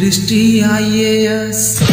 दृष्टि आईएएस